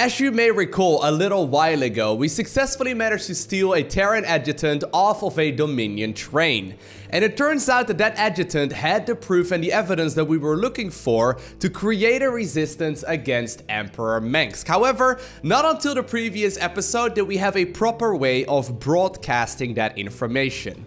As you may recall, a little while ago, we successfully managed to steal a Terran adjutant off of a Dominion train. And it turns out that that adjutant had the proof and the evidence that we were looking for to create a resistance against Emperor Mengsk. However, not until the previous episode did we have a proper way of broadcasting that information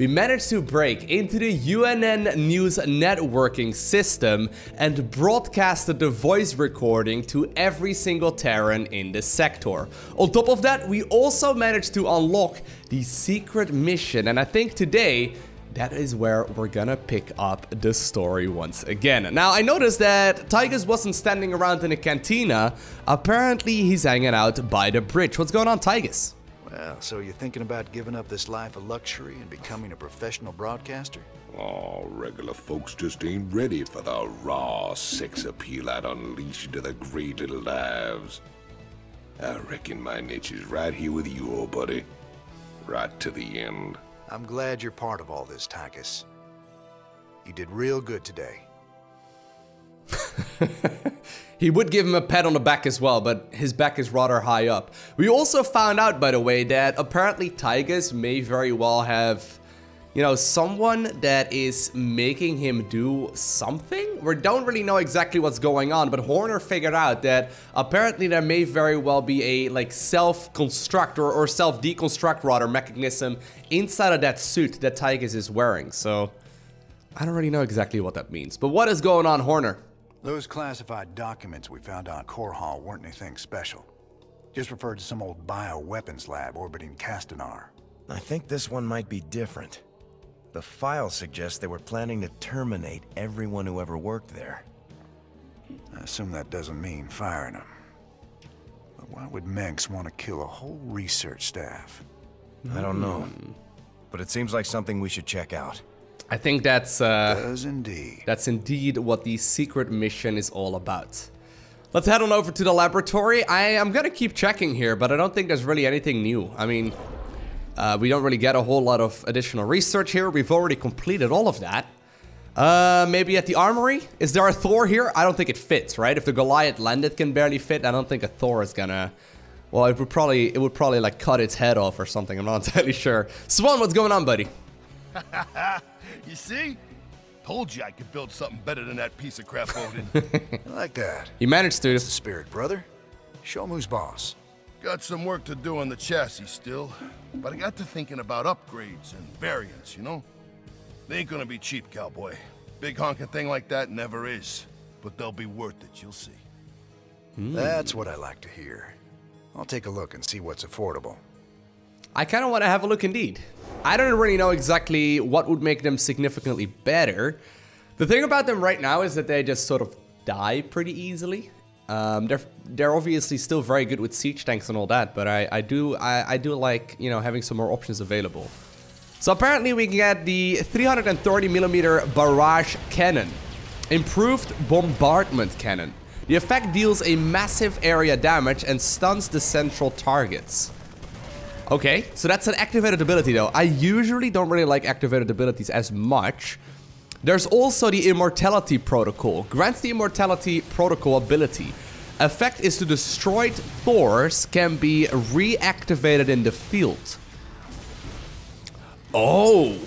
we managed to break into the UNN News networking system and broadcasted the voice recording to every single Terran in the sector. On top of that, we also managed to unlock the secret mission, and I think today that is where we're gonna pick up the story once again. Now, I noticed that Tychus wasn't standing around in a cantina. Apparently, he's hanging out by the bridge. What's going on, Tychus? Well, so you're thinking about giving up this life of luxury and becoming a professional broadcaster? Oh, regular folks just ain't ready for the raw sex appeal I'd unleash into the great little lives. I reckon my niche is right here with you, old buddy. Right to the end. I'm glad you're part of all this, Tychus. You did real good today. He would give him a pat on the back as well, but his back is rather high up. We also found out, by the way, that apparently Tychus may very well have, you know, someone that is making him do something? We don't really know exactly what's going on, but Horner figured out that apparently there may very well be a, like, self-construct or, or self-deconstruct, rather, mechanism inside of that suit that Tychus is wearing, so... I don't really know exactly what that means. But what is going on, Horner? Those classified documents we found on Korhal weren't anything special. Just referred to some old bioweapons lab orbiting Castanar. I think this one might be different. The file suggests they were planning to terminate everyone who ever worked there. I assume that doesn't mean firing them. But why would Mengsk want to kill a whole research staff? I don't know. But it seems like something we should check out. I think that's uh, Does indeed. that's indeed what the secret mission is all about. Let's head on over to the laboratory. I am gonna keep checking here, but I don't think there's really anything new. I mean, uh, we don't really get a whole lot of additional research here. We've already completed all of that. Uh, maybe at the armory? Is there a Thor here? I don't think it fits, right? If the Goliath landed can barely fit, I don't think a Thor is gonna... Well, it would probably, it would probably like cut its head off or something. I'm not entirely sure. Swann, what's going on, buddy? You see? Told you I could build something better than that piece of crap Odin. I like that. You managed to. The spirit, brother. Show 'em who's boss. got some work to do on the chassis still, but I got to thinking about upgrades and variants, you know? They ain't gonna be cheap, cowboy. Big honking thing like that never is. But they'll be worth it, you'll see. Hmm. That's what I like to hear. I'll take a look and see what's affordable. I kind of want to have a look indeed. I don't really know exactly what would make them significantly better. The thing about them right now is that they just sort of die pretty easily. Um, they're they're obviously still very good with siege tanks and all that, but I, I do I, I do like you know having some more options available. So apparently we can get the 330 millimeter barrage cannon, improved bombardment cannon. The effect deals a massive area damage and stuns the central targets. Okay, so that's an activated ability though. I usually don't really like activated abilities as much. There's also the Immortality Protocol. Grants the Immortality Protocol ability. Effect is to destroyed Thors can be reactivated in the field. Oh!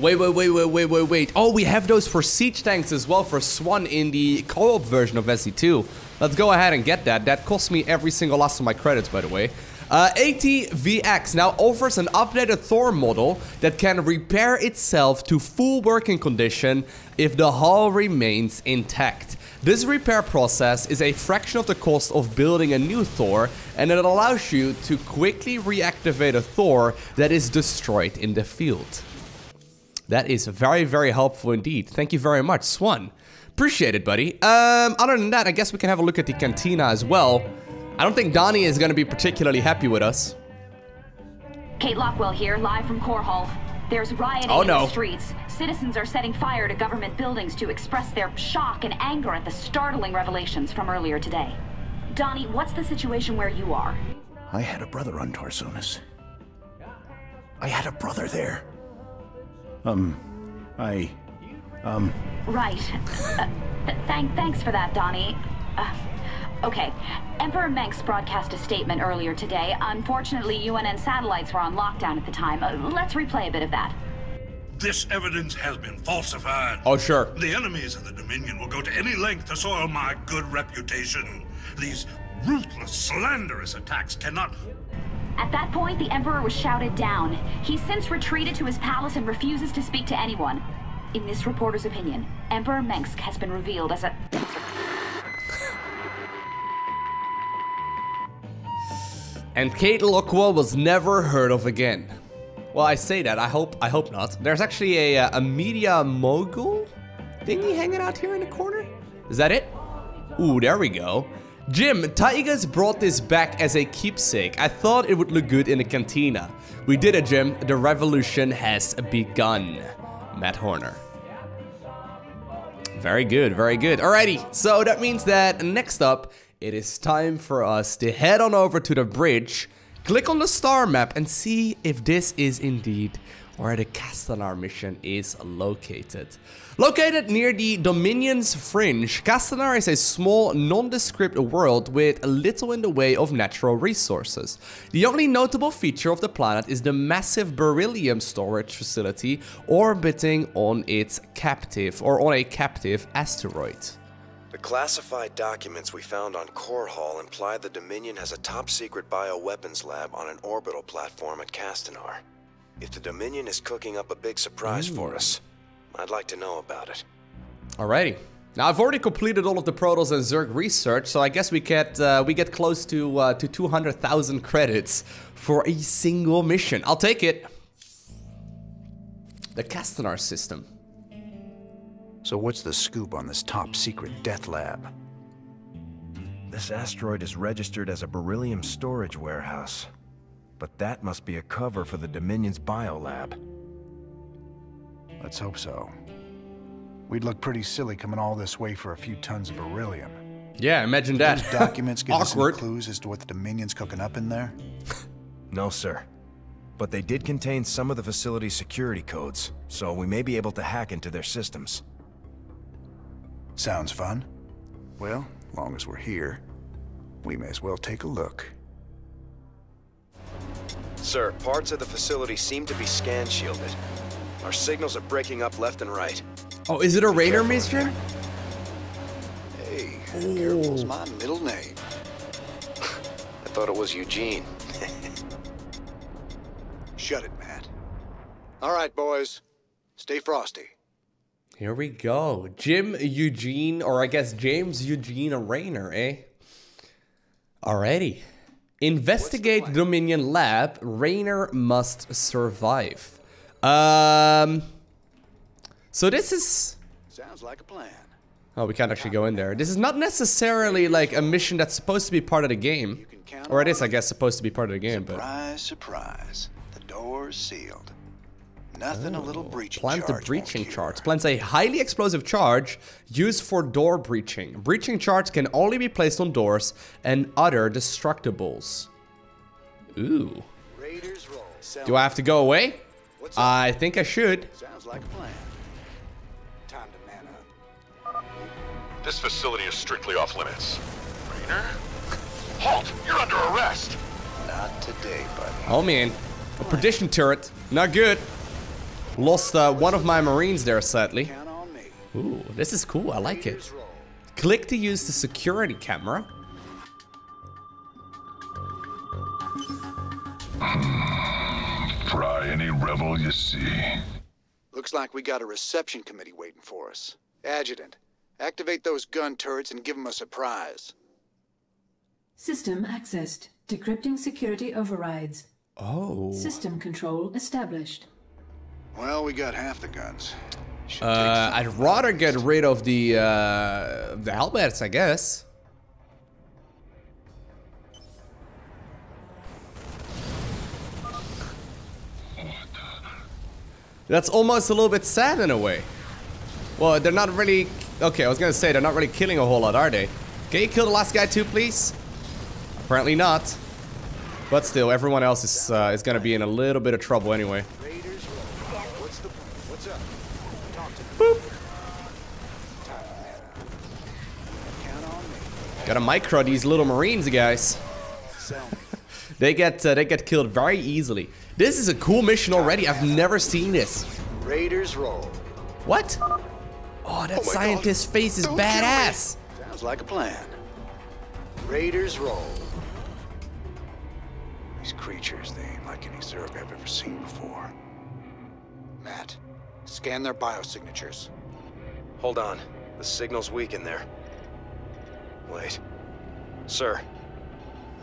Wait, wait, wait, wait, wait, wait, wait. Oh, we have those for siege tanks as well for Swann in the co-op version of SC2. Let's go ahead and get that. That cost me every single last of my credits, by the way. Uh, ATVX now offers an updated Thor model that can repair itself to full working condition if the hull remains intact. This repair process is a fraction of the cost of building a new Thor, and it allows you to quickly reactivate a Thor that is destroyed in the field. That is very, very helpful indeed. Thank you very much, Swann. Appreciate it, buddy. Um, other than that, I guess we can have a look at the cantina as well. I don't think Donny is going to be particularly happy with us. Kate Lockwell here, live from Korhal. There's rioting Oh, in the streets. Citizens are setting fire to government buildings to express their shock and anger at the startling revelations from earlier today. Donny, what's the situation where you are? I had a brother on Tarsonis. I had a brother there. Um, I, um, Right. Uh, th- thank, thanks for that, Donny. Uh, Okay. Emperor Mengsk broadcast a statement earlier today. Unfortunately, UNN satellites were on lockdown at the time. Uh, let's replay a bit of that. This evidence has been falsified. Oh, sure. The enemies of the Dominion will go to any length to soil my good reputation. These ruthless, slanderous attacks cannot. At that point, the Emperor was shouted down. He's since retreated to his palace and refuses to speak to anyone. In this reporter's opinion, Emperor Mengsk has been revealed as a... And Kate Lockwell was never heard of again. Well, I say that. I hope. I hope not. There's actually a, uh, a media mogul thingy hanging out here in the corner. Is that it? Ooh, there we go. Jim, Tychus brought this back as a keepsake. I thought it would look good in a cantina. We did it, Jim. The revolution has begun. Matt Horner. Very good, very good. Alrighty, so that means that next up, it is time for us to head on over to the bridge, click on the star map and see if this is indeed where the Castanar mission is located. Located near the Dominion's fringe, Castanar is a small, nondescript world with little in the way of natural resources. The only notable feature of the planet is the massive beryllium storage facility orbiting on its captive, or on a captive asteroid. Classified documents we found on Korhal imply the Dominion has a top-secret bioweapons lab on an orbital platform at Castanar. If the Dominion is cooking up a big surprise for us, I'd like to know about it. Alrighty. Now I've already completed all of the Protoss and Zerg research, so I guess we get uh, we get close to uh, to 200,000 credits for a single mission. I'll take it. The Castanar system. So what's the scoop on this top secret death lab? This asteroid is registered as a beryllium storage warehouse. But that must be a cover for the Dominion's biolab. Let's hope so. We'd look pretty silly coming all this way for a few tons of beryllium. Yeah, imagine that. Those documents give us Awkward. any clues as to what the Dominion's cooking up in there? No, sir. But they did contain some of the facility's security codes, so we may be able to hack into their systems. Sounds fun. Well, long as we're here, we may as well take a look. Sir, parts of the facility seem to be scan shielded. Our signals are breaking up left and right. Oh, is it a Raynor mission? Hey, careful's my middle name. I thought it was Eugene. Shut it, Matt. All right, boys. Stay frosty. Here we go. Jim Eugene, or I guess James Eugene Raynor, eh? Alrighty. Investigate Dominion Lab. Raynor must survive. Um. So this is. Sounds like a plan. Oh, we can't actually go in there. This is not necessarily like a mission that's supposed to be part of the game. Or it is, I guess, supposed to be part of the game, but. Surprise, surprise. The door's sealed. Nothing a little oh. breaching Plant charge the breaching charge. Plants a highly explosive charge used for door breaching. Breaching charge can only be placed on doors and other destructibles. Ooh. Raiders roll. Do I have to go away? What's up? I think I should. Sounds like a plan. Time to man up. This facility is strictly off limits. Raynor? Halt! You're under arrest! Not today, buddy. Oh man. A perdition turret. Not good. Lost uh, one of my marines there, sadly. Count. Ooh, this is cool. I like it. Click to use the security camera. Fry any rebel you see. Looks like we got a reception committee waiting for us. Adjutant, activate those gun turrets and give them a surprise. System accessed. Decrypting security overrides. Oh. System control established. Well, we got half the guns. Uh, I'd rather get rid of the uh, the helmets, I guess. That's almost a little bit sad in a way. Well, they're not really... Okay, I was gonna say, they're not really killing a whole lot, are they? Can you kill the last guy too, please? Apparently not. But still, everyone else is, uh, is gonna be in a little bit of trouble anyway. Raiders roll. What's the What's up? Talk to me. Boop. Time to man up. Count on me. Gotta micro these little marines, guys. they get uh, they get killed very easily. This is a cool mission already. I've never seen this. Raiders roll. What? Oh, that Oh my scientist's face is Don't badass. Sounds like a plan. Raiders roll. These creatures, they ain't like any Zerg I've ever seen before. Matt, scan their biosignatures. Hold on. The signal's weak in there. Wait. Sir.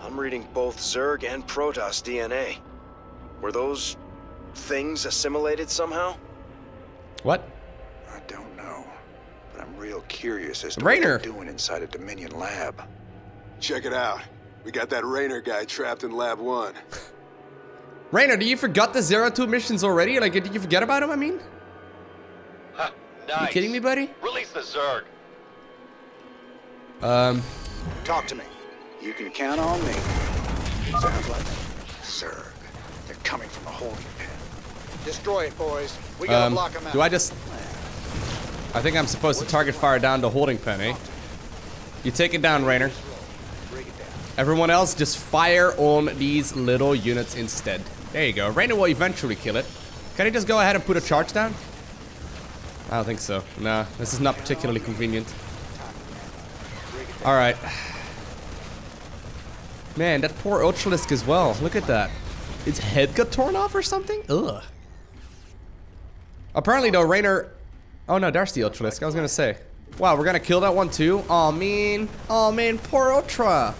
I'm reading both Zerg and Protoss DNA. Were those things assimilated somehow? What? I don't know, but I'm real curious as to Raynor. what they're doing inside a Dominion lab. Check it out. We got that Raynor guy trapped in Lab 1. Raynor, do you forgot the Zero Two missions already? Like, did you forget about him? I mean, Ha, nice. you kidding me, buddy? Release the Zerg. Um, Talk to me. You can count on me. Sounds like Zerg. They're coming from the holding pen. Destroy it, boys. We gotta um, block them out. do I just? I think I'm supposed to target fire down the holding pen, eh? You take it down, Raynor. Break it down. Everyone else, just fire on these little units instead. There you go. Raynor will eventually kill it. Can he just go ahead and put a charge down? I don't think so. Nah, this is not particularly convenient. Alright. Man, that poor Ultralisk as well. Look at that. Its head got torn off or something? Ugh. Apparently though, Raynor... Oh no, there's the Ultralisk. I was gonna say. Wow, we're gonna kill that one too? Oh man. Oh man, poor Ultra.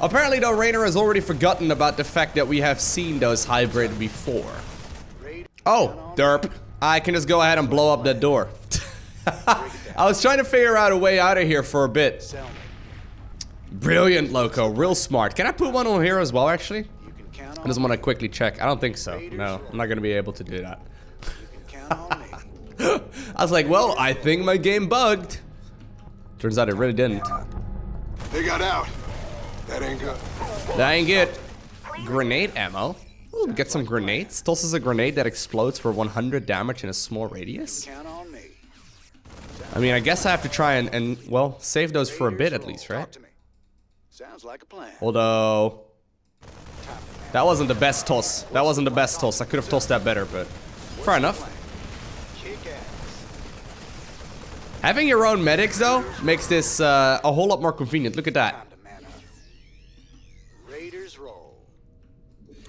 Apparently though, Raynor has already forgotten about the fact that we have seen those hybrid before. Oh, derp. I can just go ahead and blow up that door. I was trying to figure out a way out of here for a bit. Brilliant, Lowko. Real smart. Can I put one on here as well, actually? You can count I just want to quickly check. I don't think so. No, I'm not going to be able to do that. You can count on me. I was like, well, I think my game bugged. Turns out it really didn't. They got out. That ain't good. That ain't good. Grenade ammo. Ooh, get some grenades. Tosses a grenade that explodes for 100 damage in a small radius. Count on me. I mean, I guess I have to try and, and well, save those for a bit at least, right? Talk to me. Sounds like a plan. Although, that wasn't the best toss. That wasn't the best toss. I could have tossed that better, but fair enough. Having your own medics, though, makes this uh, a whole lot more convenient. Look at that. Time to man up. Raiders roll.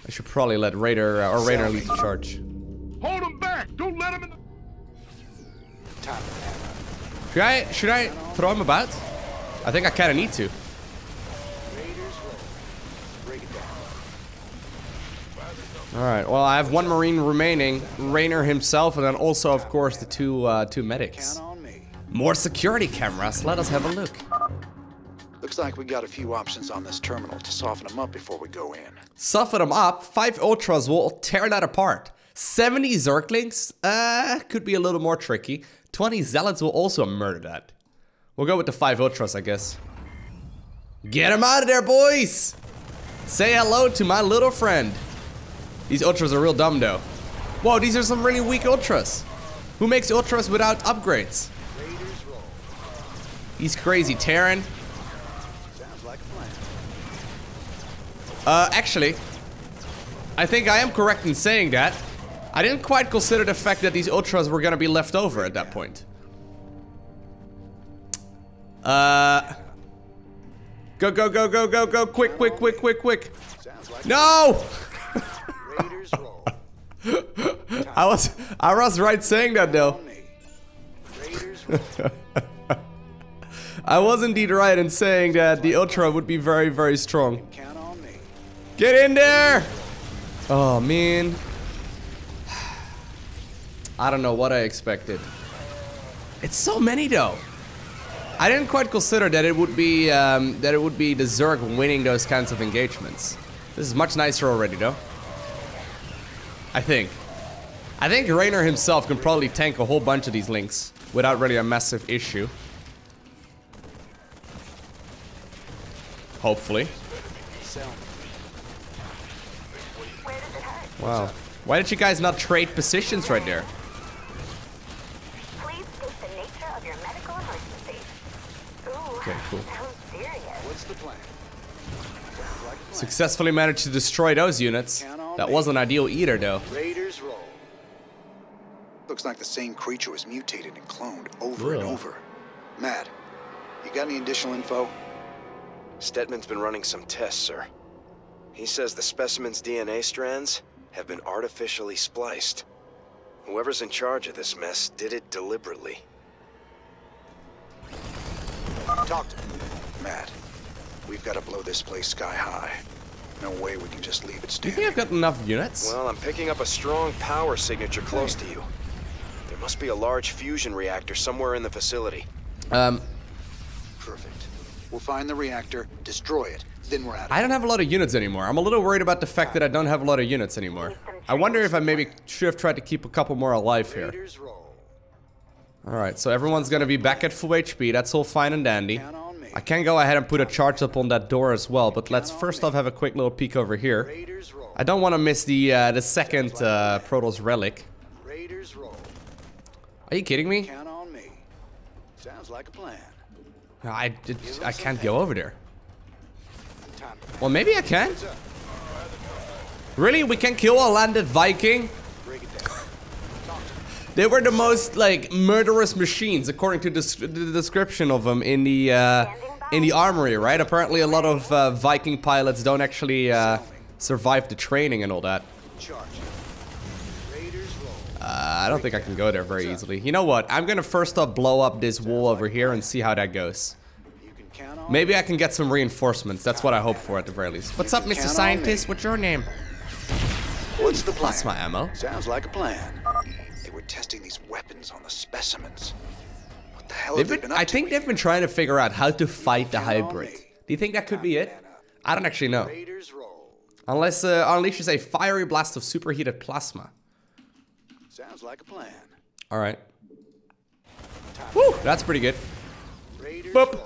I should probably let Raider uh, or Raider lead the charge. Hold him back! Don't let him in the... Time to man up. Should I should I throw him about? I think I kind of need to. Raiders roll. Break it down. All right. Well, I have one Marine remaining, Raynor himself, and then also, of course, the two uh, two medics. Count on me. More security cameras. Let us have a look. Looks like we got a few options on this terminal to soften them up before we go in. Soften them up. Five Ultras will tear that apart. 70 Zerglings? Uh, could be a little more tricky. 20 Zealots will also murder that. We'll go with the five Ultras, I guess. Get them out of there, boys! Say hello to my little friend. These Ultras are real dumb, though. Whoa, these are some really weak Ultras. Who makes Ultras without upgrades? He's crazy. Terran. Uh, actually, I think I am correct in saying that. I didn't quite consider the fact that these ultras were gonna be left over at that point. Uh, go, go, go, go, go, go, quick, quick, quick, quick, quick. No! I was, I was right saying that though. I was indeed right in saying that the ultra would be very, very strong. Get in there! Oh, man. I don't know what I expected. It's so many, though. I didn't quite consider that it would be um, that it would be the Zerg winning those kinds of engagements. This is much nicer already, though. I think. I think Raynor himself can probably tank a whole bunch of these links without really a massive issue. Hopefully. Wow. Why did you guys not trade positions right there? Please state the nature of your medical emergency. Ooh, Okay. Cool. What's the plan? Successfully managed to destroy those units. That wasn't ideal either, though. Raiders roll. Looks like the same creature was mutated and cloned over and over. Matt, you got any additional info? Stetmann's been running some tests, sir. He says the specimen's DNA strands have been artificially spliced. Whoever's in charge of this mess did it deliberately. Talk to me. Matt, we've got to blow this place sky high. No way we can just leave it Do you think I've got enough units? Well, I'm picking up a strong power signature close to you. There must be a large fusion reactor somewhere in the facility. Um, Perfect. We'll find the reactor, destroy it, then we're out. I don't have a lot of units anymore. I'm a little worried about the fact that I don't have a lot of units anymore. I wonder if I maybe should have tried to keep a couple more alive here. Alright, so everyone's gonna be back at full HP. That's all fine and dandy. I can go ahead and put a charge up on that door as well, but let's first off have a quick little peek over here. I don't want to miss the uh, the second uh, Protoss relic. Are you kidding me. Sounds like a plan. I, it- I can't go over there. Well, maybe I can. Really? We can kill a landed Viking? Break it down. They were the most like murderous machines, according to the description of them in the uh, in the armory, right? Apparently, a lot of uh, Viking pilots don't actually uh, survive the training and all that. Charge. Raiders roll. Uh, I don't think I can go there very easily. You know what? I'm gonna first up blow up this wall over here and see how that goes. You can count on Maybe I can get some reinforcements. That's what I hope for at the very least. What's up, Mr. Scientist? What's your name? What's the plan? Plasma ammo. Sounds like a plan. Testing these weapons on the specimens. What the hell They've have they been, been I think they've been trying to figure out how to fight the hybrid. Do you think that could be it? I don't actually know. Unless uh, unleashes a fiery blast of superheated plasma. Sounds like a plan. All right. Woo, that's pretty good. Raiders Boop.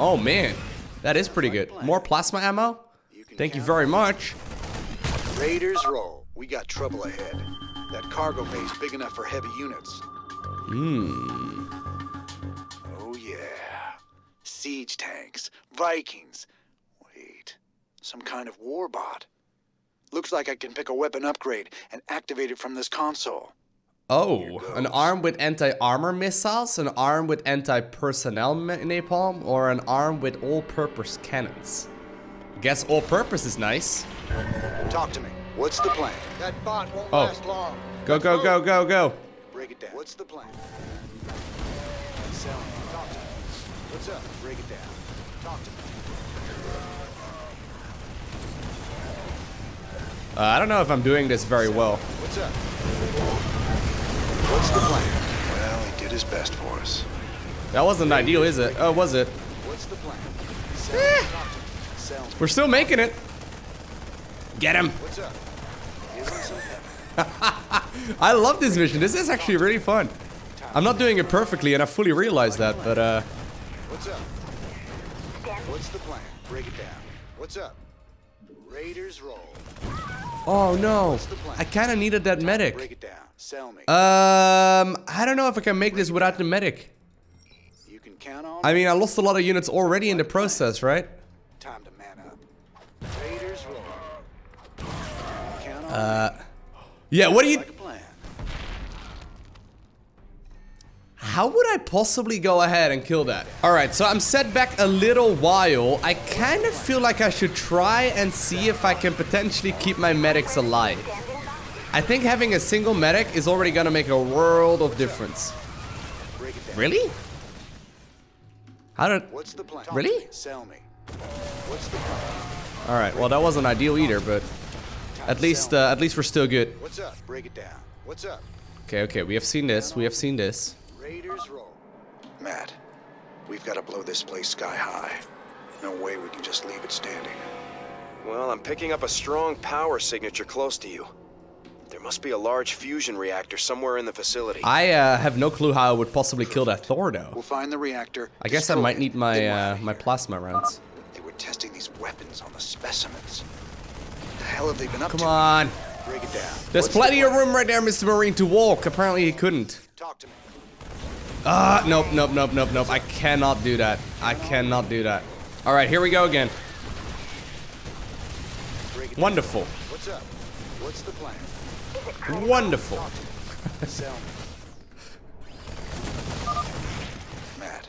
Oh man, that is pretty good. More plasma ammo. Thank you very much. Raiders roll. We got trouble ahead. That cargo bay's big enough for heavy units. Hmm. Oh yeah. Siege tanks. Vikings. Wait. Some kind of warbot. Looks like I can pick a weapon upgrade and activate it from this console. Oh, an arm with anti-armor missiles, an arm with anti-personnel napalm, or an arm with all-purpose cannons. Guess all-purpose is nice. Talk to me. What's the plan? That bot won't Oh. last long. Go, go, go, go, go. Break it down. What's the plan? Sell me. Talk to me. What's up? Break it down. Talk to me. Uh, I don't know if I'm doing this very well. What's up? What's the plan? Well, he did his best for us. That wasn't ideal, is it? Oh, was it? What's the plan? Sell me. Talk to me. Sell. We're still making it. Get him. What's up? Give him some pep. I love this mission. This is actually really fun. I'm not doing it perfectly, and I fully realize that, but uh, What's up? What's the plan? Break it down. What's up? Raiders roll. oh no, I kind of needed that Break medic. it down. Sell me. Um, I don't know if I can make this without the medic. you can count on I mean, I lost a lot of units already in the process, right? time to man up. Raiders roll. Count on Uh, yeah. What do you? How would I possibly go ahead and kill that? Alright, so I'm set back a little while. I kind of feel like I should try and see if I can potentially keep my medics alive. I think having a single medic is already gonna make a world of difference. Break it down. Really? How did... What's the plan? Really? Sell me. What's the plan? Alright, well that wasn't ideal either, but... At least, uh, at least we're still good. What's up? Break it down. What's up? Okay, okay, we have seen this, we have seen this. Raiders roll. Matt, we've got to blow this place sky high. No way we can just leave it standing. Well, I'm picking up a strong power signature close to you. There must be a large fusion reactor somewhere in the facility. I uh, have no clue how I would possibly kill that Thor though. We'll find the reactor. I guess I might need my uh, my plasma rounds. They were testing these weapons on the specimens. The hell have they been up Come to? on. Break it down. There's What's the plenty of room right there, Mr. Marine, to walk. Apparently he couldn't. Talk to me. Ah, uh, nope, nope, nope, nope, nope. I cannot do that. I cannot do that. All right, here we go again. Wonderful. What's up? What's the plan? Wonderful. Matt.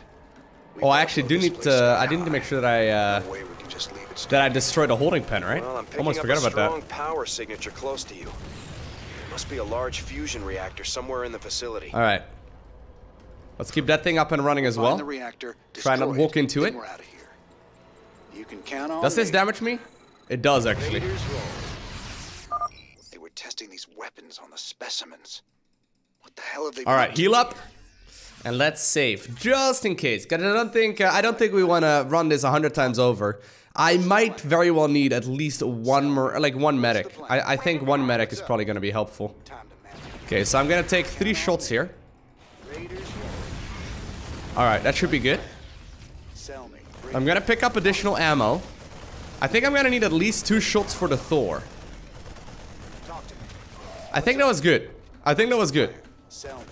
Oh, I actually do need to. I to make sure that I uh, that I destroyed the holding pen, right? Well, I'm picking Almost up forgot a about strong that. power signature close to you. Must be a large fusion reactor somewhere in the facility. All right. Let's keep that thing up and running as Find well. the reactor, Try not destroy walk into it. We're out of here. You can count on Does this damage me? It does actually. Raiders roll. They were testing these weapons on the specimens. What the hell have they All been right, up heal up, and let's save just in case. Cause I don't think uh, I don't think we want to run this a hundred times over. I might very well need at least one more, like one medic. I, I think one medic is probably going to be helpful. Okay, so I'm going to take three shots here. All right, that should be good. I'm going to pick up additional ammo. I think I'm going to need at least two shots for the Thor. I think that was good. I think that was good. Sell me.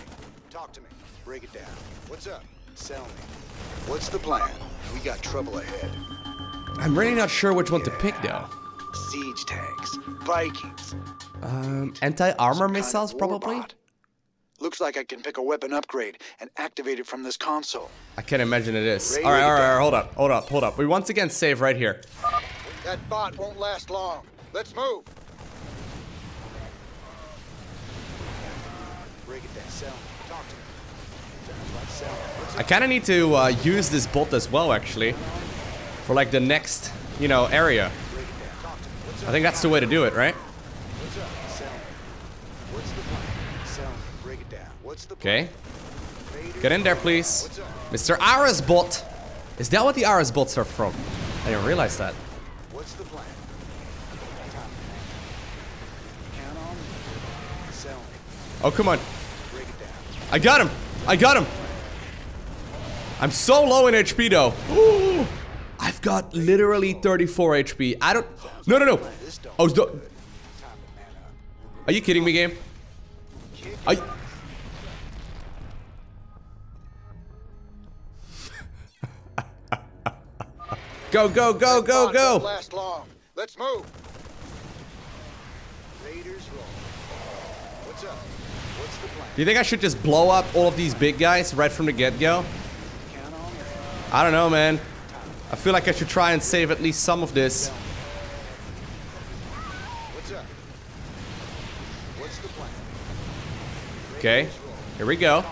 Talk to me. Break it down. What's up? Sell me. What's the plan? We got trouble ahead. I'm really not sure which one to pick though. Siege tanks. Vikings. Um, anti-armor missiles probably? Looks like I can pick a weapon upgrade and activate it from this console. I can't imagine it is. All right, all right, all right, hold up, hold up, hold up. We once again save right here. That bot won't last long. Let's move. Break it down. Sell me. Talk to me. Sounds like sell me. What's I kind of need to uh, use this bot as well, actually, for like the next, you know, area. I think that's the way to do it, right? Okay, get in there, please, Mr. Aras bot. Is that what the Aras bots are from? I didn't realize that. What's the plan? Oh, come on. I got him. I got him. I'm so low in HP though. Ooh, got literally 34 HP. I don't. No, no, no. Oh, do- are you kidding me, game? Are you- Go, go, go, go, go. last long. Let's move. Raiders roll. What's up? What's the plan? Do you think I should just blow up all of these big guys right from the get-go? Count on me. I don't know, man. I feel like I should try and save at least some of this. Okay, here we go.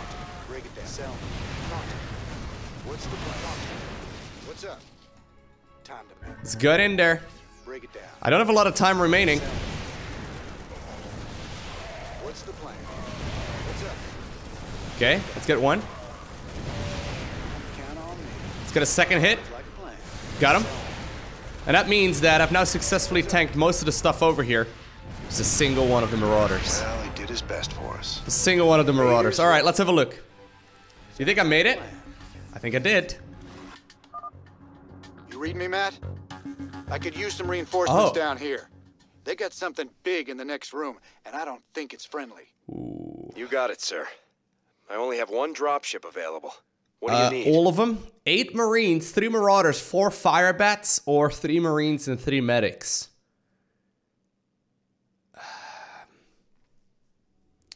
Let's get in there. I don't have a lot of time remaining. Okay, let's get one. Let's get a second hit. Like a plan. Got him. And that means that I've now successfully tanked most of the stuff over here. Just a single one of the Marauders. Well, he did his best for us. A single one of the Marauders. All right, let's have a look. You think I made it? I think I did. You read me, Matt? I could use some reinforcements Oh. down here. They got something big in the next room, and I don't think it's friendly. You got it, sir. I only have one dropship available. What do Uh, need? all of them? Eight Marines, three Marauders, four Fire Bats, or three Marines and three Medics?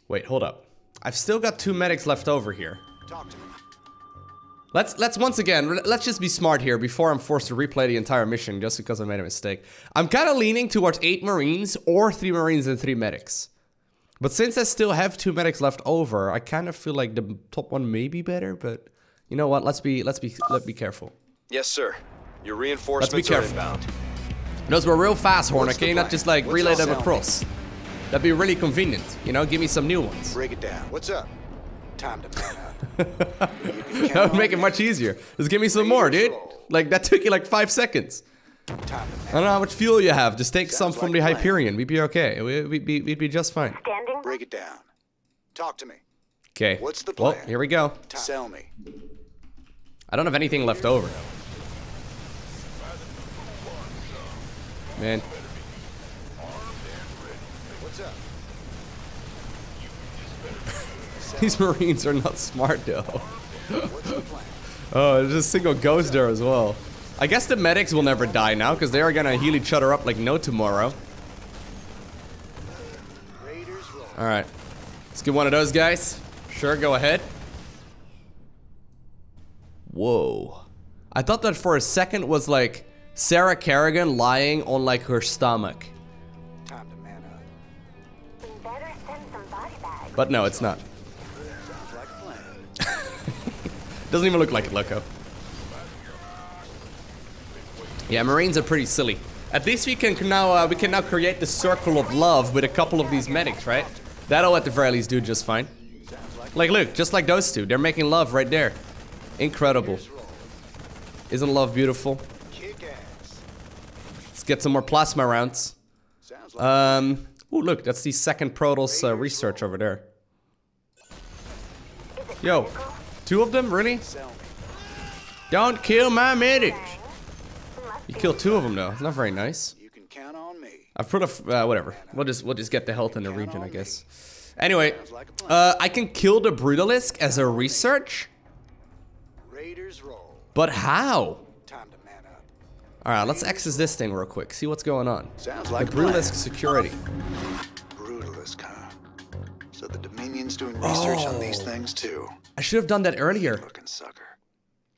Wait, hold up. I've still got two medics left over here. Talk to me. Let's let's once again let's just be smart here before I'm forced to replay the entire mission just because I made a mistake. I'm kind of leaning towards eight Marines or three Marines and three medics. But since I still have two medics left over, I kind of feel like the top one may be better. But you know what? Let's be let's be let's be careful. Yes, sir. Your reinforcements are careful. inbound. Those were real fast, Horn. What's the Okay, not just like What's relay them Sal? across. That'd be really convenient. You know, give me some new ones. Break it down. What's up? Time to man up. that would make it much easier. Just give me some more, dude. Like that took you like five seconds. Time to I don't know how much fuel you have. Just take some from like the. Hyperion. We'd be okay. We- We'd be, we'd be just fine. Standing. Break it down. Talk to me. Okay. What's the plan? Well, here we go. Sell me. I don't have anything left over. Man, these Marines are not smart though. Oh, there's a single ghost there as well. I guess the medics will never die now because they are gonna heal each other up like no tomorrow. Alright. Let's get one of those guys. Sure, go ahead. Whoa. I thought that for a second was like Sarah Kerrigan lying on like her stomach. Time to man up. But no, it's not. Doesn't even look like it, Lowko. Yeah, Marines are pretty silly. At least we can now uh, we can now create the circle of love with a couple of these medics, right? That'll at the very least do just fine. Like, look, just like those two, they're making love right there. Incredible. Isn't love beautiful? Let's get some more plasma rounds. Um, oh look, that's the second Protoss uh, research over there. Yo, two of them, really? Don't kill my medics. You killed two of them though. It's not very nice. I've put a uh, whatever. We'll just we'll just get the health in the region, I guess. Anyway, uh, I can kill the Brutalisk as a research. But how? All right, let's access this thing real quick. See what's going on. Sounds like the Brutalisk security. Brutalisk, huh? So the Dominion's doing research on these Oh. things too. I should have done that earlier.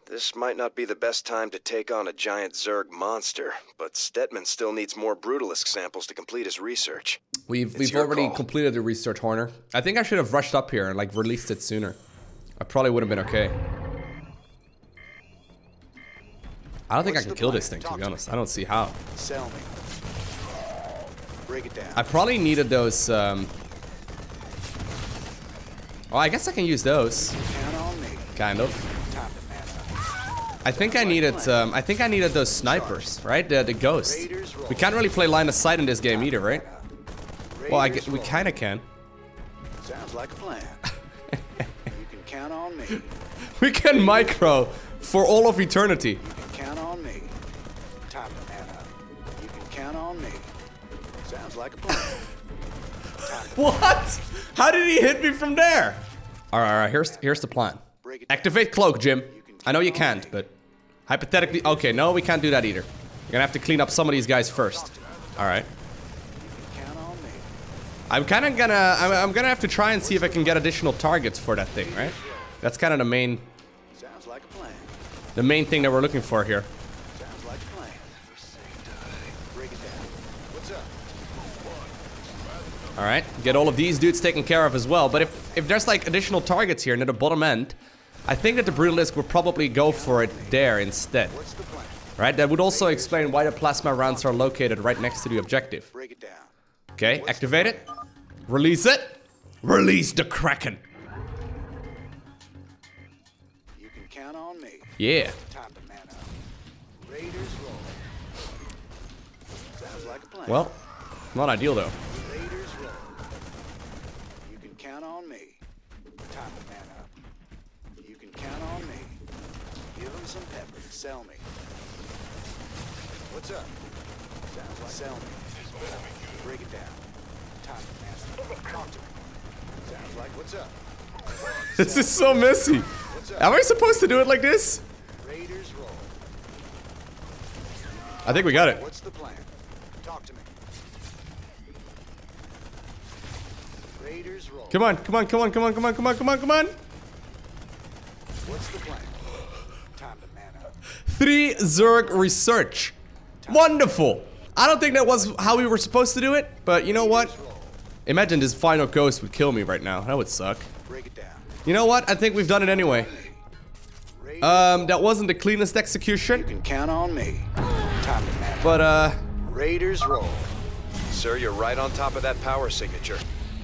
This might not be the best time to take on a giant Zerg monster, but Stetmann still needs more Brutalisk samples to complete his research. We've It's we've already call. completed the research, Horner. I think I should have rushed up here and like released it sooner. I probably would have been okay. I don't think I can kill this thing, to be honest. I don't see how. Sell me. Break it down. I probably needed those, um... Oh, I guess I can use those. Kind of. I think I needed, um, I think I needed those snipers, right? The, the ghost. We can't really play line of sight in this game either, right? Well, I we kinda can. Sounds like a plan. you can count on me. We can micro for all of eternity. Like a plan. What? How did he hit me from there? All right, all right. Here's here's the plan. Activate cloak, Jim. I know you can't, but hypothetically, okay. No, we can't do that either. You're gonna have to clean up some of these guys first. All right. I'm kind of gonna I'm, I'm gonna have to try and see if I can get additional targets for that thing, right? That's kind of the main Sounds like a plan. the main thing that we're looking for here. Sounds like a plan. Break it down. What's up? All right, get all of these dudes taken care of as well. But if if there's like additional targets here near the bottom end, I think that the Brutalisk would probably go for it there instead. Right, that would also explain why the plasma rounds are located right next to the objective. Break it down. Okay, activate it. Release it. Release the Kraken. You can count on me. Yeah. Time to man up. Raiders roll. Sounds like a plan. Well, not ideal though. Raiders roll. You can count on me. Time to man up. You can count on me. Give them some pepper. Sell me. What's up? Sounds like sell me. Break it down. Time to man up. Talk to me. Sounds like what's up? This is so messy. Am I supposed to do it like this? Raiders roll. I think we got it. What's the plan? Talk to me. Raiders roll. Come on, come on, come on, come on, come on, come on, come on, come on. What's the plan? Time to man up. Three Zerg research. Wonderful. I don't think that was how we were supposed to do it, but you know what? Imagine this final ghost would kill me right now. That would suck. Break it down. You know what? I think we've done it anyway. Um, that wasn't the cleanest execution, You can Count on me. Time to but uh, Raiders roll. Sir, you're right on top of that power signature.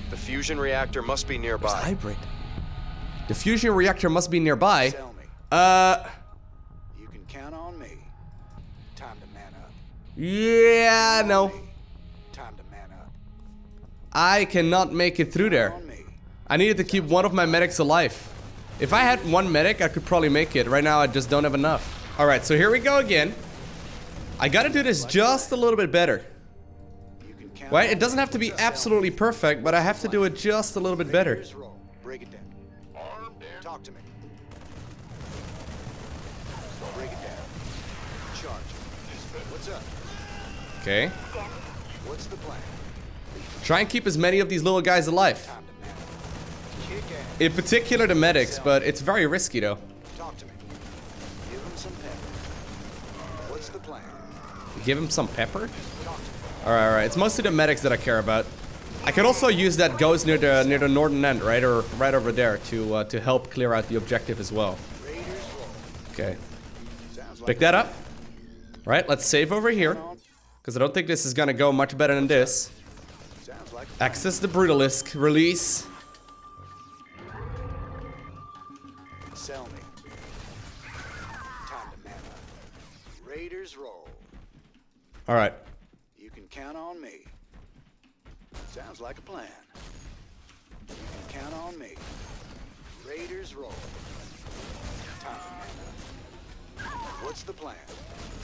The fusion reactor must be nearby. hybrid. The fusion reactor must be nearby. Uh, yeah, no. Time to man up. I cannot make it through there. I needed to keep one of my medics alive. If I had one medic, I could probably make it. Right now, I just don't have enough. All right, so here we go again. I gotta do this just a little bit better. Right? It doesn't have to be absolutely perfect, but I have to do it just a little bit better. Break it down. Okay. What's the plan? Try and keep as many of these little guys alive. Time to man up. Kick ass. In particular the medics, but it's very risky though. Talk to me. Give him some pep. What's the plan? Give him some pepper? Alright, alright. It's mostly the medics that I care about. I could also use that ghost near the near the northern end, right? Or right over there to uh, to help clear out the objective as well. Okay. Pick that up. Right, let's save over here. Because I don't think this is gonna go much better than this. Access the Brutalisk. Release. sell me. Time to man up. Raiders roll. Alright. You can count on me. Sounds like a plan. You can count on me. Raiders roll. What's the plan?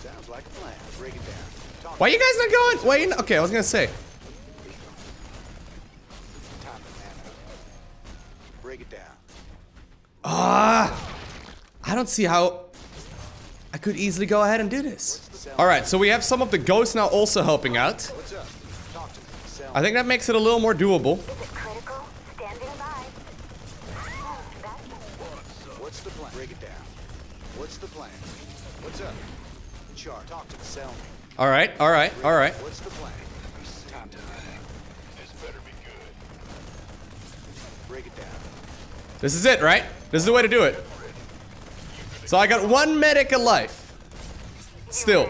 Sounds like a plan. Break it down. Talk Why you guys not going? Wait, okay, I was gonna say. Time to man up. Break it down. Ah, I don't see how I could easily go ahead and do this. All right, so we have some of the ghosts now also helping out. What's up? Talk to me. Sell I think that makes it a little more doable. Is it critical? Standing by. That's What's the plan? Break it down. What's the plan? What's up? Char, talk to me. Sell me. All right, all right, all right. What's the plan? Time to. This better be good. Break it down. This is it, right? This is the way to do it. So I got one medic alive. Still.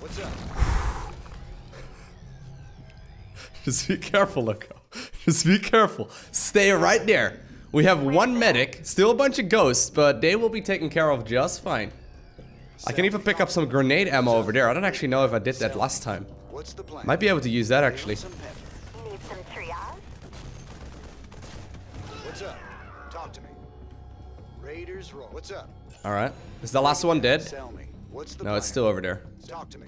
What's up? Just be careful, Lowko. Just be careful. Stay right there. We have one medic, still a bunch of ghosts, but they will be taken care of just fine. I can even pick up some grenade ammo over there. I don't actually know if I did that last time. What's the plan? Might be able to use that actually. Some pepper. Need some triage? What's up? Talk to me. Raiders roll. What's up? All right. Is the last one dead? Sell me. What's the No, it's still over there. Talk to me.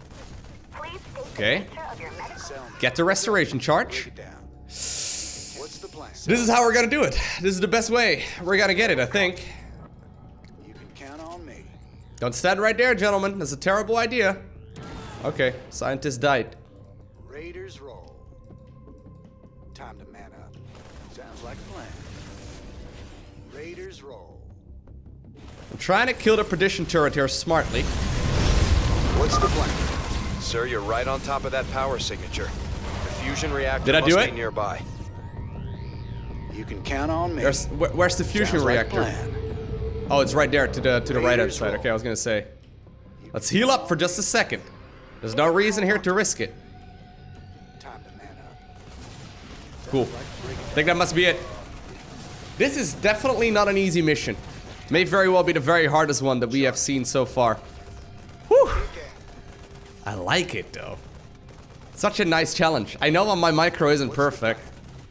Please state Okay. the nature of your medical Sell me. Get the restoration charge. it down. What's the plan? This is how we're gonna do it. This is the best way. We're gonna get it, I think. Don't stand right there, gentlemen. That's a terrible idea. Okay, scientist died. Raiders roll. Time to man up. Sounds like a plan. Raiders roll. I'm trying to kill the perdition turret here smartly. What's the plan? Sir, you're right on top of that power signature. The fusion reactor Did I must do be it? nearby. You can count on me. There's, where- where's the fusion Sounds like reactor? plan. Oh, it's right there to the to the right hand Raiders side. Okay, I was gonna say. Let's heal up for just a second. There's no reason here to risk it. Time to man up. Cool. I think that must be it. This is definitely not an easy mission. May very well be the very hardest one that we have seen so far. Whew. I like it though. Such a nice challenge. I know my micro isn't perfect.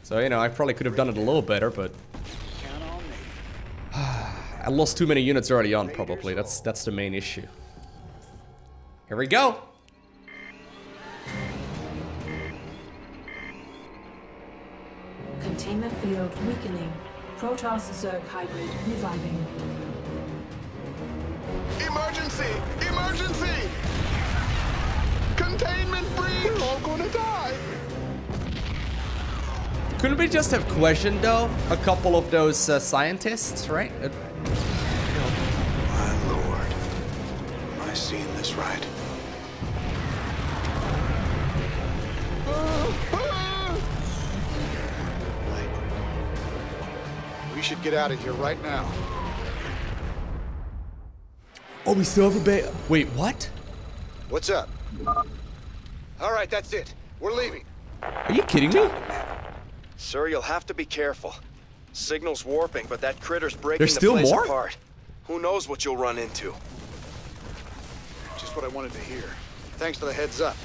So, you know, I probably could have done it a little better, but Count on me. I lost too many units early on, probably. That's that's the main issue. Here we go. Containment field weakening. Protoss Zerg hybrid reviving. Emergency! Emergency! Containment breach! We're all gonna die! Couldn't we just have questioned, though, a couple of those uh, scientists, right? Uh, should get out of here right now. oh, we still have a ba- Wait, what? What's up? All right, that's it. We're leaving. Are you kidding me? Sir, you'll have to be careful. Signal's warping, but that critter's breaking There's the still place more? apart. Who knows what you'll run into? Just what I wanted to hear. Thanks for the heads up.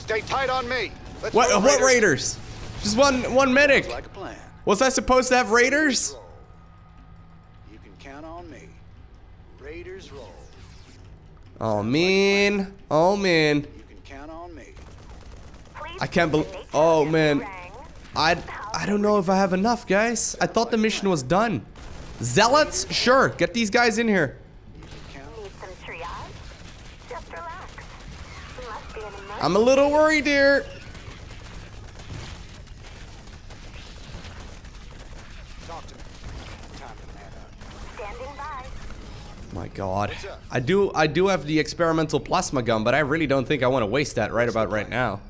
Stay tight on me. Let's What? move, What raiders? Just one one medic. Like. Was I supposed to have raiders? Roll. You can count on me. Raiders roll. Oh man. Oh man. You can count on me. I can't state bel- the nature oh, man. I I don't know if I have enough, guys. I thought the mission was done. Zealots? Sure. Get these guys in here. You can count. Need some triage? Just relax. I'm a little worried here. Talk to me. Time to man up. Standing by. My god. I do I do have the experimental plasma gun, but I really don't think I want to waste that right about right now.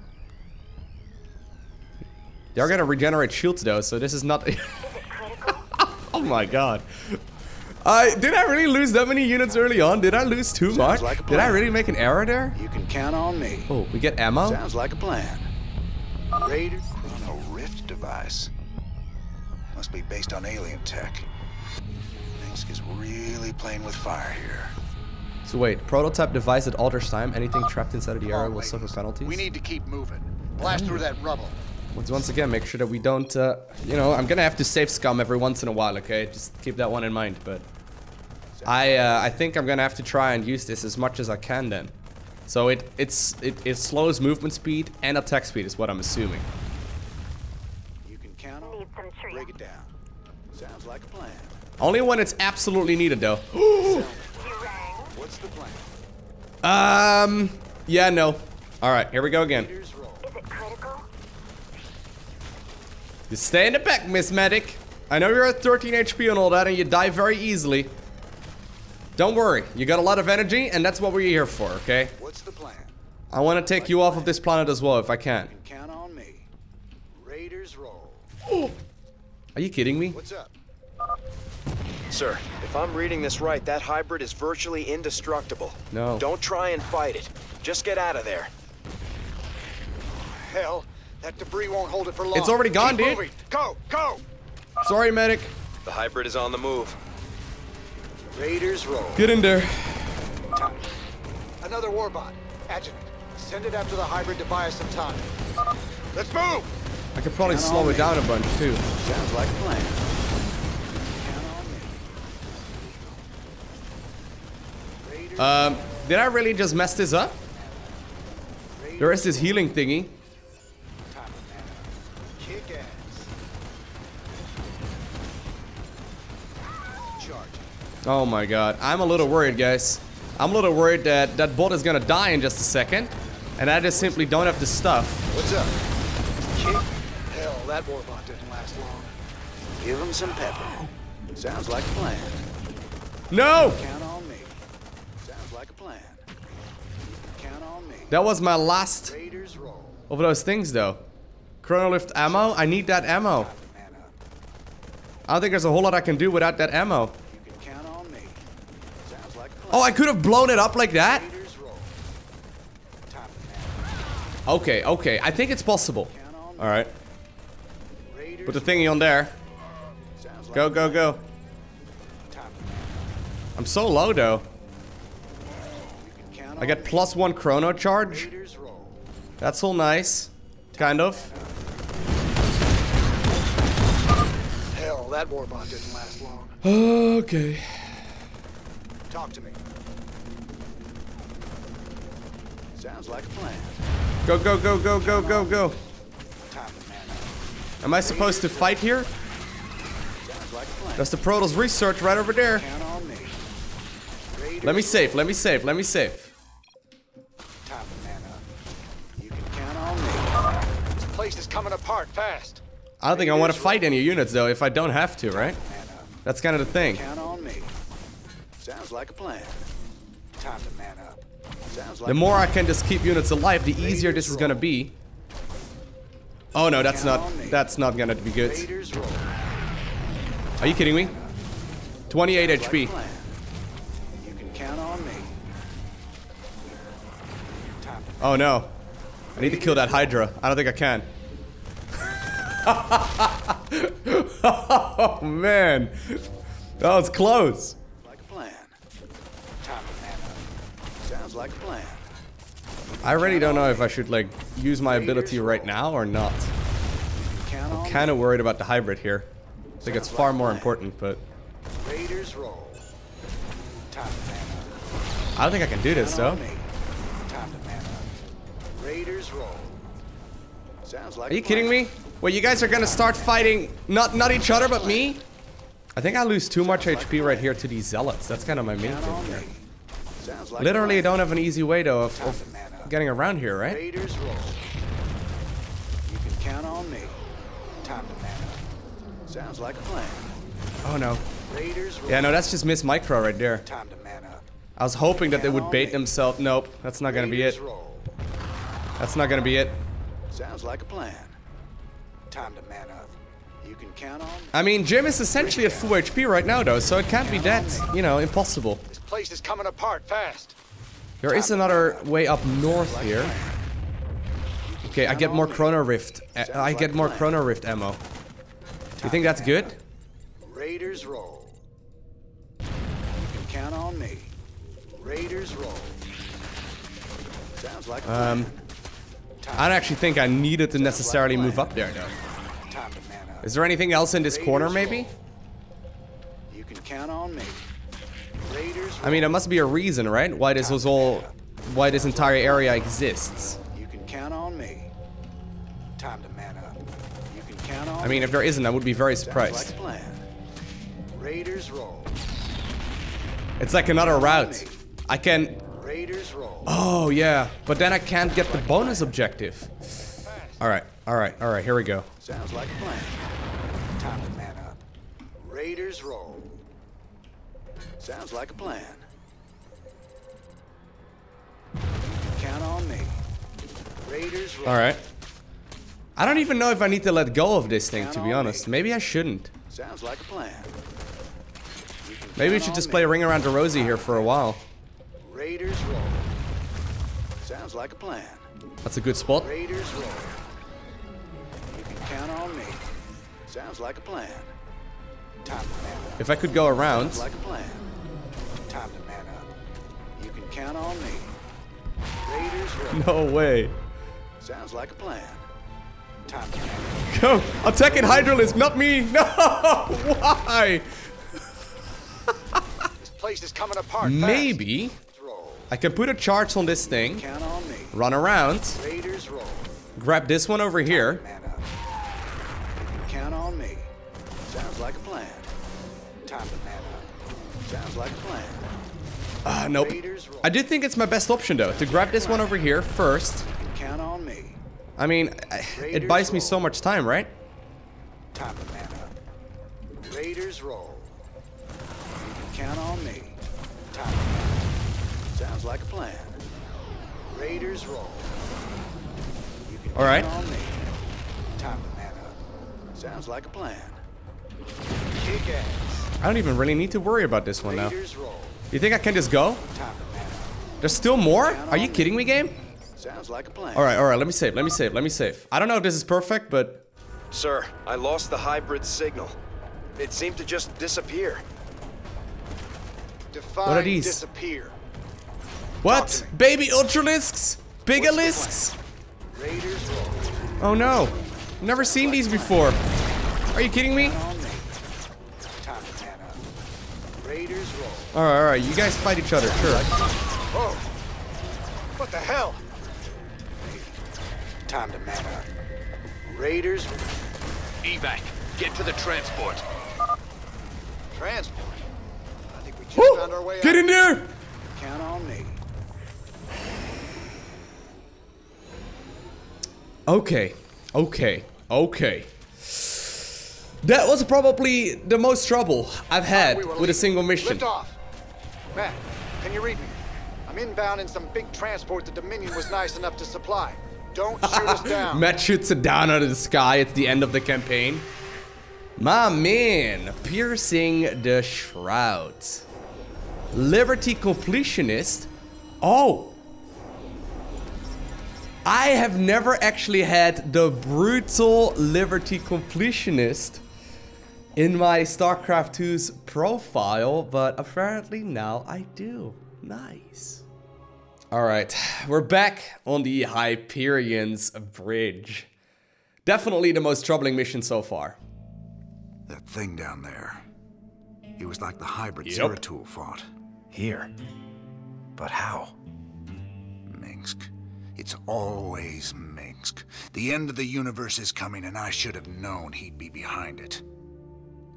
They're gonna regenerate shields though, so this is not Oh my god. I did I really lose that many units early on? Did I lose too much? like did I really make an error there? You can count on me. Oh, we get ammo? Sounds like a plan. Raider Chrono Rift device. Must be based on alien tech. Things is really playing with fire here. So wait, prototype device that alters time. Anything trapped inside of the Come area will suffer penalties. We need to keep moving. Blast through that rubble. Once, once again, make sure that we don't, uh, you know, I'm gonna have to save scum every once in a while, okay? Just keep that one in mind, but... I, uh, I think I'm gonna have to try and use this as much as I can then. So it, it's, it, it slows movement speed and attack speed is what I'm assuming. You can count on Need some trees. Break it down. Sounds like a plan. Only when it's absolutely needed though. What's the plan? um, yeah, no. Alright, here we go again. Raiders roll. Is it critical? Just stay in the back, Miss Medic. I know you're at 13 HP and all that and you die very easily. Don't worry, you got a lot of energy and that's what we're here for, okay? What's the plan? I want to take you off of this planet as well if I can. You can count on me. Raiders roll. Are you kidding me? What's up? Sir, if I'm reading this right, that hybrid is virtually indestructible. No. Don't try and fight it. Just get out of there. Hell, that debris won't hold it for long. It's already gone, Keep dude. moving. Go, go. Sorry, medic. The hybrid is on the move. Raiders roll. Get in there. Time. Another warbot. Adjutant. Send it after the hybrid to buy us some time. Let's move. I could probably Count slow it me. down a bunch too. Sounds like a plan. Count on me. Raiders, Um, did I really just mess this up? There is this healing thingy. time to man up. Kick ass. Charge. Oh my god. I'm a little worried, guys. I'm a little worried that that bot is gonna die in just a second. And I just simply don't have the stuff. What's up? Kick. Hell, that warbot didn't last long. Give him some pepper. Sounds like a plan. No! Count on me. Sounds like a plan. Count on me. That was my last of those things though. Chrono Rift ammo? I need that ammo. I don't think there's a whole lot I can do without that ammo. Oh, I could have blown it up like that? Okay, okay. I think it's possible. Alright. Put the thingy on there. Go, go, go. I'm so low though. up. You can count I on get plus one chrono charge. That's all nice. Kind of. Hell, that warbot didn't last long. Okay. Talk to me. Sounds like a plan. Go, go, go, go, go, go, go. Time to man up. Am I supposed to fight here? Sounds like a plan. That's the Protoss research right over there. Count on me. Raiders Let me save, let me save, let me save. Place is coming apart fast. I don't think I want to fight any units though if I don't have to, right? That's kind of the thing. Count on me. Sounds like a plan. Time to man up. Sounds like The more I can just keep units alive, the easier this is gonna be. Oh no, that's not, that's not gonna be good. Are you kidding me? 28 Sounds like a HP. You can count on me. Oh no. I need to kill that Hydra. I don't think I can. oh man. That was close. like a plan. Time to man up. Sounds like a plan. I really don't know if I should like use my ability right now or not. On Kind of worried about the hybrid here. I think it's far more important, but. Raiders roll. Time to man up. I don't think I can do this though. on. Time to man up. Raiders roll. Sounds like Are you kidding me? Well, you guys are gonna start fighting not not each other but me? I think I lose too much HP right here to these zealots. That's kind of my main thing here. Sounds like Literally, I don't have an easy way though of, of to getting around here, right? You can count on me. Time to man up. Sounds like a plan. Oh no. Yeah, no, that's just Miss Micro right there. Time to man up. I was hoping that they would bait themselves. Nope, that's not gonna be it. That's not gonna be it. Sounds like a plan. Time to man up. You can count on I mean, Jim is essentially at full HP right now, though, so it can't be that, you know, impossible. This place is coming apart fast. There is another way up north here. Okay, I get more Chrono Rift. uh, I get more Chrono Rift ammo. You think that's good? Raiders roll. You can count on me. Raiders roll. Sounds like. Um, I don't actually think I needed to necessarily move up there, though. Time to man up. Is there anything else in this corner, maybe? You can count on me. I mean, there must be a reason, right? Why this was all... Why this entire area exists. You can count on me. Time to man up. You can count on I mean, if there isn't, I would be very surprised. like a plan. Raiders roll. It's like another route. I can... Raiders roll. Oh, yeah. But then I can't get the bonus objective. Alright, alright, alright, here we go. Sounds like a plan. Time to man up. Raiders roll. Sounds like a plan. Count on me. Raiders roll. Alright. I don't even know if I need to let go of this thing, to be honest. Maybe I shouldn't. Sounds like a plan. Maybe we should just play a Ring Around the Rosie here for a while. Raiders roll. Sounds like a plan. That's a good spot. Raiders roll. You can count on me. Sounds like a plan. Time to man up. If I could go around... Sounds like a plan. Time to man up. You can count on me. Raiders roll. No way. Sounds like a plan. Time to man up. Go! Attacking Hydralisk, not me! No! Why? This place is coming apart. fast. I can put a charge on this thing, on run around, grab this one over here. Man up. You can count on me. Sounds like a plan. Time to man up. Sounds like a plan. Ah, nope. I do think it's my best option though, to grab this one over here first. Count on me. I mean, it buys me so much time, right? Time to man up. Raiders roll. You can count on me. Time to man up. Sounds like a plan. Raiders roll. You can All right. on me. Time to man up. Sounds like a plan. Kick ass. I don't even really need to worry about this one now. Roll. You think I can just go? Time to man up. There's still more? Are you kidding me, game? Sounds like a plan. Alright, alright, let me save, let me save, let me save. I don't know if this is perfect, but... Sir, I lost the hybrid signal. It seemed to just disappear. Define What are these? disappear. What? Baby Ultralisks? Bigalisks? Raiders. Oh no. Never seen these before. Are you kidding me? Time to man up. Raiders. Alright, alright, you guys fight each other, sure. Whoa! What the hell? Time to man up. Raiders. Evac, get to the transport. Transport. I think we just found our way Get out. in there! Count on me. Okay, okay, okay. That was probably the most trouble I've had We will with a single mission. Lift off. Matt, can you read me? I'm inbound in some big transport the Dominion was nice enough to supply. Don't shoot us down. Matt shoots it down out of the sky at the end of the campaign. My man, piercing the shroud. Liberty completionist. Oh. I have never actually had the brutal Liberty completionist in my StarCraft 2's profile, but apparently now I do. Nice. Alright, we're back on the Hyperion's bridge. Definitely the most troubling mission so far. That thing down there. It was like the hybrid Yep. Zeratul fought. Here. But how? Mengsk. It's always Mengsk. The end of the universe is coming, and I should have known he'd be behind it.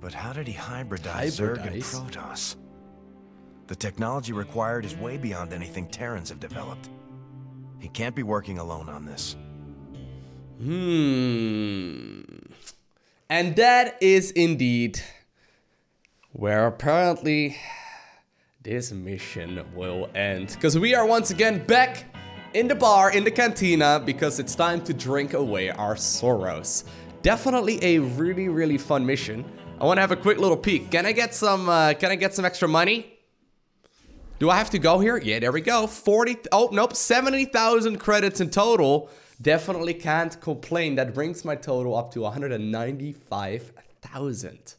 But how did he hybridize, Zerg and Protoss? The technology required is way beyond anything Terrans have developed. He can't be working alone on this. Hmm. And that is indeed where apparently this mission will end. Because we are once again back in the bar, in the cantina, because it's time to drink away our sorrows. Definitely a really, really fun mission. I want to have a quick little peek. Can I get some, uh, can I get some extra money? Do I have to go here? Yeah, there we go. 40, oh, nope, 70,000 credits in total. Definitely can't complain. That brings my total up to 195,000.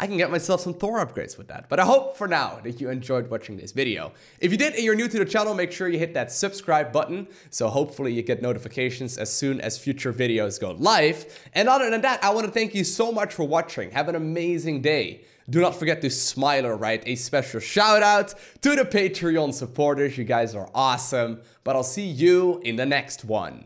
I can get myself some Thor upgrades with that. But I hope for now that you enjoyed watching this video. If you did and you're new to the channel, make sure you hit that subscribe button. So hopefully you get notifications as soon as future videos go live. And other than that, I want to thank you so much for watching. Have an amazing day. Do not forget to smile or write a special shout out to the Patreon supporters. You guys are awesome. But I'll see you in the next one.